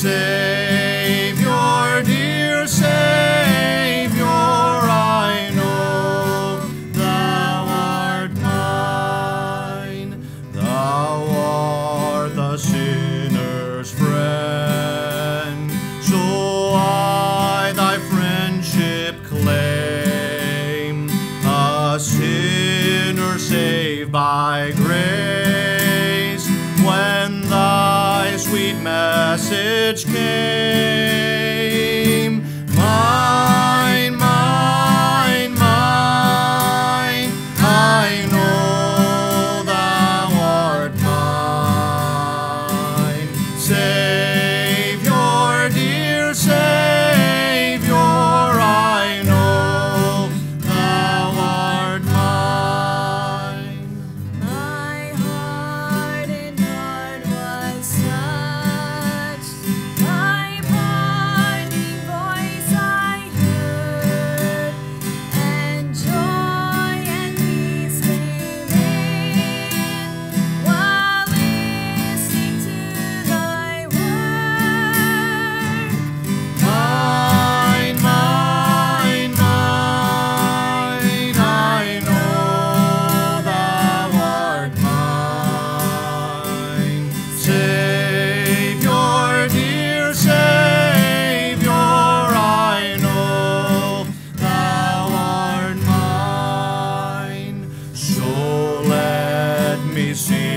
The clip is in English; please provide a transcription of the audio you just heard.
Savior, dear Savior, I know Thou art mine. Thou art the sinner's friend. So I Thy friendship claim, a sinner saved by grace. sweet message came. me see.